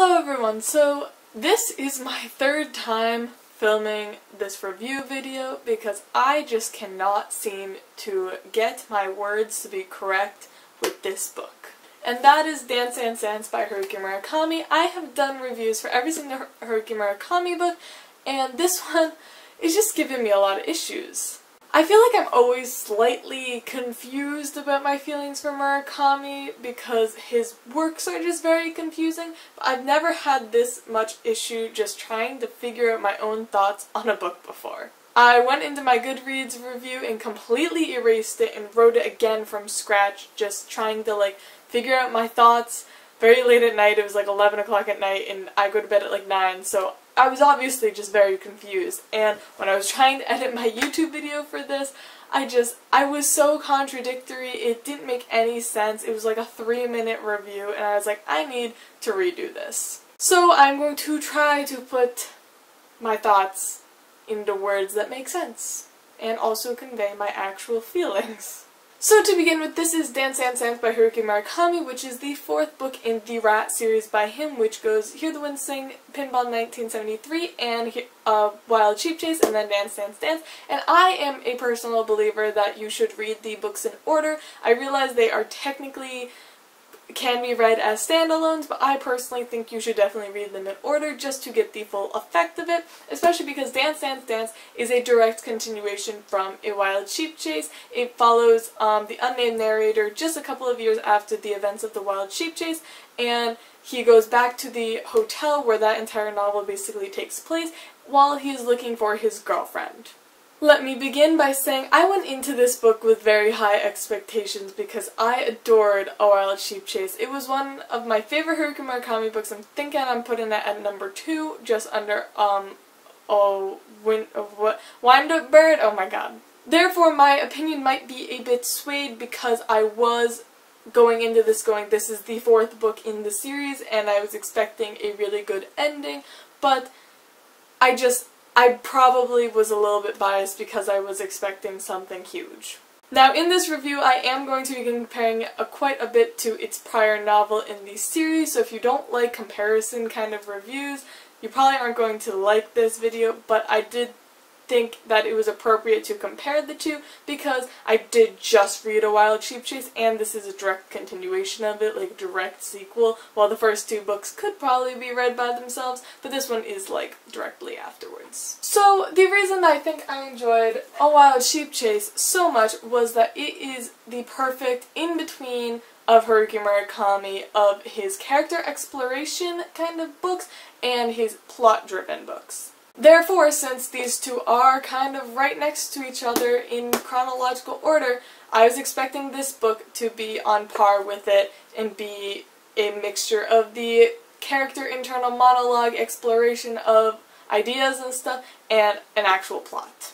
Hello everyone, so this is my third time filming this review video because I just cannot seem to get my words to be correct with this book. And that is Dance Dance Dance by Haruki Murakami. I have done reviews for every single Haruki Murakami book and this one is just giving me a lot of issues. I feel like I'm always slightly confused about my feelings for Murakami because his works are just very confusing, but I've never had this much issue just trying to figure out my own thoughts on a book before. I went into my Goodreads review and completely erased it and wrote it again from scratch, just trying to like figure out my thoughts very late at night. It was like 11 o'clock at night and I go to bed at like 9, so I was obviously just very confused. And when I was trying to edit my YouTube video for this, I just, I was so contradictory, it didn't make any sense. It was like a three minute review and I was like, I need to redo this. So I'm going to try to put my thoughts into words that make sense and also convey my actual feelings. So to begin with, this is Dance Dance Dance by Haruki Murakami, which is the fourth book in the Rat series by him, which goes Hear the Wind Sing, Pinball 1973, and uh, Wild Sheep Chase, and then Dance Dance Dance. And I am a personal believer that you should read the books in order. I realize they are technically can be read as standalones, but I personally think you should definitely read them in order just to get the full effect of it, especially because Dance Dance Dance is a direct continuation from A Wild Sheep Chase. It follows um, the unnamed narrator just a couple of years after the events of the Wild Sheep Chase, and he goes back to the hotel where that entire novel basically takes place while he's looking for his girlfriend. Let me begin by saying I went into this book with very high expectations because I adored A Wild Sheep Chase. It was one of my favorite Haruki Murakami books. I'm thinking I'm putting it at number two, just under, um, oh, win, oh, what, Wind Up Bird? Oh my god. Therefore, my opinion might be a bit swayed because I was going into this going, this is the fourth book in the series, and I was expecting a really good ending, but I just, I probably was a little bit biased because I was expecting something huge. Now in this review I am going to be comparing a, quite a bit to its prior novel in the series, so if you don't like comparison kind of reviews, you probably aren't going to like this video, but I did think that it was appropriate to compare the two because I did just read A Wild Sheep Chase and this is a direct continuation of it, like direct sequel, while the first two books could probably be read by themselves, but this one is like directly afterwards. So the reason I think I enjoyed A Wild Sheep Chase so much was that it is the perfect in-between of Haruki Murakami of his character exploration kind of books and his plot-driven books. Therefore, since these two are kind of right next to each other in chronological order, I was expecting this book to be on par with it and be a mixture of the character internal monologue, exploration of ideas and stuff, and an actual plot.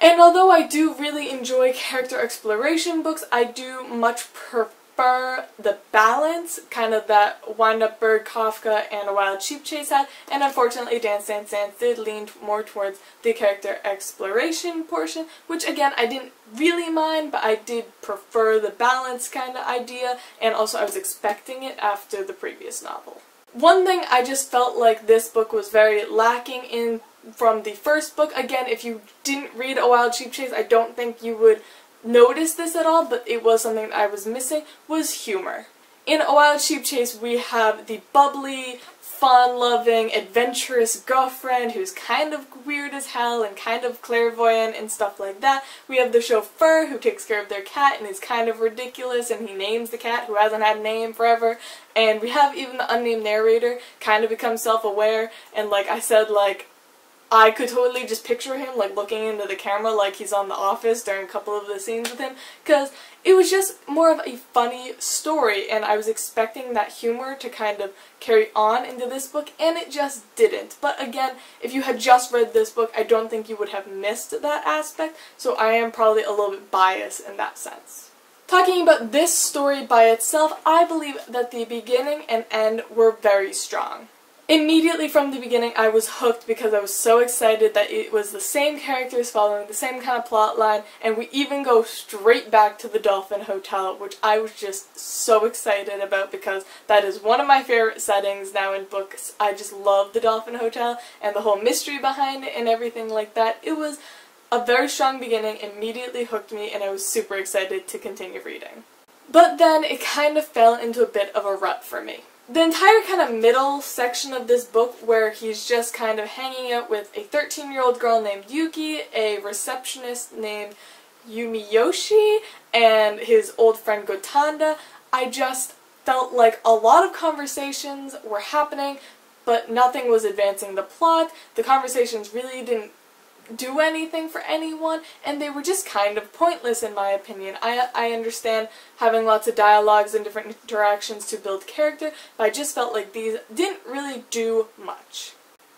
And although I do really enjoy character exploration books, I do much prefer prefer the balance, kind of that Wind Up Bird, Kafka, and A Wild Sheep Chase had, and unfortunately Dance Dance Dance did lean more towards the character exploration portion, which again I didn't really mind, but I did prefer the balance kind of idea, and also I was expecting it after the previous novel. One thing I just felt like this book was very lacking in from the first book, again, if you didn't read A Wild Sheep Chase, I don't think you would notice this at all, but it was something that I was missing, was humor. In A Wild Sheep Chase, we have the bubbly, fun-loving, adventurous girlfriend who's kind of weird as hell and kind of clairvoyant and stuff like that. We have the chauffeur who takes care of their cat and is kind of ridiculous and he names the cat who hasn't had a name forever. And we have even the unnamed narrator kind of become self-aware and like I said, like I could totally just picture him like looking into the camera like he's on The Office during a couple of the scenes with him because it was just more of a funny story and I was expecting that humor to kind of carry on into this book and it just didn't. But again, if you had just read this book, I don't think you would have missed that aspect, so I am probably a little bit biased in that sense. Talking about this story by itself, I believe that the beginning and end were very strong. Immediately from the beginning, I was hooked because I was so excited that it was the same characters following the same kind of plot line, and we even go straight back to the Dolphin Hotel, which I was just so excited about because that is one of my favorite settings now in books. I just love the Dolphin Hotel and the whole mystery behind it and everything like that. It was a very strong beginning, immediately hooked me, and I was super excited to continue reading. But then it kind of fell into a bit of a rut for me the entire kind of middle section of this book where he's just kind of hanging out with a 13 year old girl named Yuki, a receptionist named Yumiyoshi, and his old friend Gotanda, I just felt like a lot of conversations were happening, but nothing was advancing the plot. The conversations really didn't do anything for anyone, and they were just kind of pointless in my opinion. I, I understand having lots of dialogues and different interactions to build character, but I just felt like these didn't really do much.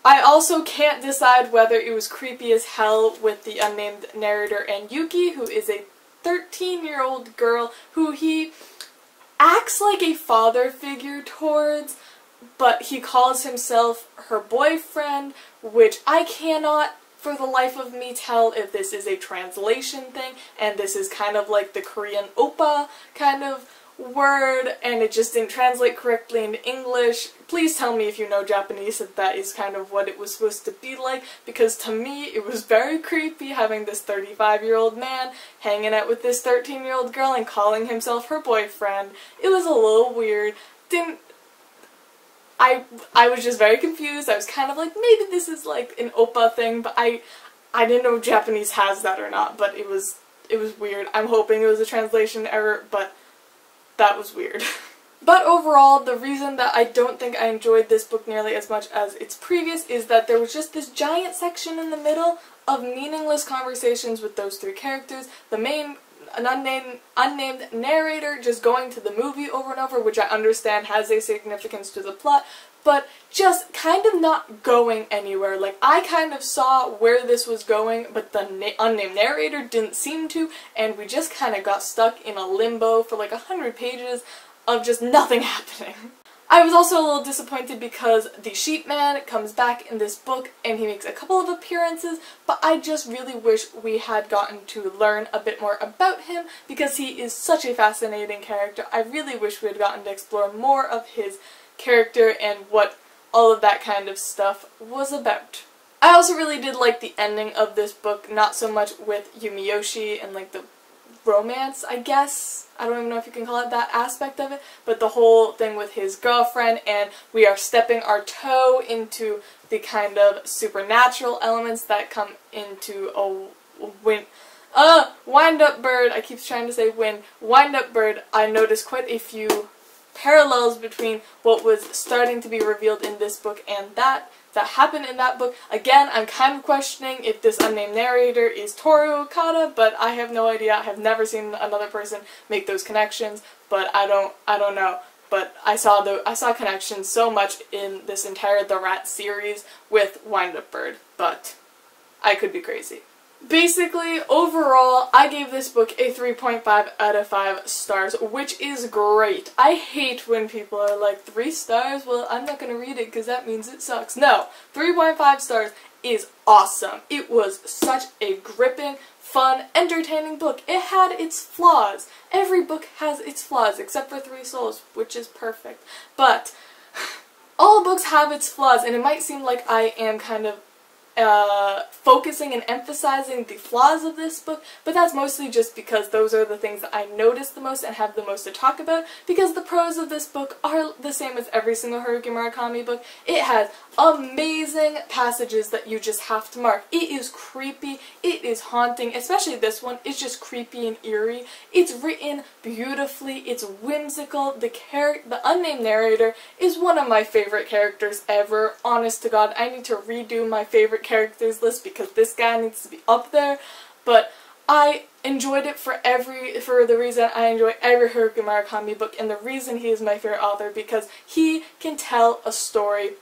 I also can't decide whether it was creepy as hell with the unnamed narrator and Yuki, who is a 13-year-old girl who he acts like a father figure towards, but he calls himself her boyfriend, which I cannot for the life of me tell if this is a translation thing and this is kind of like the Korean oppa kind of word and it just didn't translate correctly into English. Please tell me if you know Japanese if that is kind of what it was supposed to be like because to me it was very creepy having this 35 year old man hanging out with this 13 year old girl and calling himself her boyfriend. It was a little weird. Didn't I I was just very confused. I was kind of like, maybe this is like an oppa thing, but I I didn't know if Japanese has that or not, but it was it was weird. I'm hoping it was a translation error, but that was weird. but overall, the reason that I don't think I enjoyed this book nearly as much as its previous is that there was just this giant section in the middle of meaningless conversations with those three characters. The main an unnamed unnamed narrator just going to the movie over and over, which I understand has a significance to the plot, but just kind of not going anywhere. Like, I kind of saw where this was going, but the unnamed narrator didn't seem to, and we just kind of got stuck in a limbo for like a hundred pages of just nothing happening. I was also a little disappointed because the Sheep Man comes back in this book and he makes a couple of appearances, but I just really wish we had gotten to learn a bit more about him because he is such a fascinating character. I really wish we had gotten to explore more of his character and what all of that kind of stuff was about. I also really did like the ending of this book, not so much with Yumiyoshi and like the romance, I guess. I don't even know if you can call it that aspect of it, but the whole thing with his girlfriend and we are stepping our toe into the kind of supernatural elements that come into a wind uh wind up bird I keep trying to say wind wind up bird I noticed quite a few parallels between what was starting to be revealed in this book and that that happened in that book. Again, I'm kind of questioning if this unnamed narrator is Toru Okada, but I have no idea. I have never seen another person make those connections, but I don't I don't know. But I saw the I saw connections so much in this entire The Rat series with Wind Up Bird, but I could be crazy. Basically, overall, I gave this book a 3.5 out of 5 stars, which is great. I hate when people are like, 3 stars? Well, I'm not gonna read it because that means it sucks. No, 3.5 stars is awesome. It was such a gripping, fun, entertaining book. It had its flaws. Every book has its flaws, except for Three Souls, which is perfect. But, all books have its flaws, and it might seem like I am kind of uh, focusing and emphasizing the flaws of this book, but that's mostly just because those are the things that I notice the most and have the most to talk about, because the pros of this book are the same as every single Haruki Murakami book. It has amazing passages that you just have to mark. It is creepy, it is haunting, especially this one, it's just creepy and eerie. It's written beautifully, it's whimsical, the char the unnamed narrator is one of my favorite characters ever. Honest to god, I need to redo my favorite characters list because this guy needs to be up there, but I enjoyed it for every for the reason I enjoy every Haruki Murakami book and the reason he is my favorite author because he can tell a story.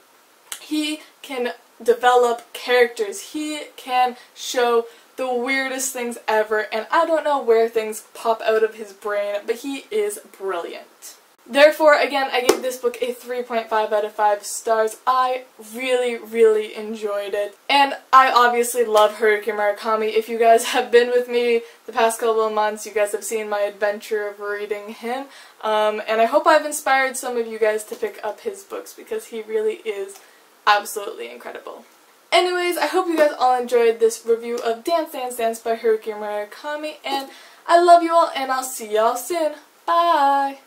He can develop characters. He can show the weirdest things ever and I don't know where things pop out of his brain, but he is brilliant. Therefore, again, I gave this book a 3.5 out of 5 stars. I really, really enjoyed it. And I obviously love Haruki Murakami. If you guys have been with me the past couple of months, you guys have seen my adventure of reading him. Um, and I hope I've inspired some of you guys to pick up his books because he really is absolutely incredible. Anyways, I hope you guys all enjoyed this review of Dance Dance Dance by Haruki Murakami. And I love you all, and I'll see y'all soon. Bye!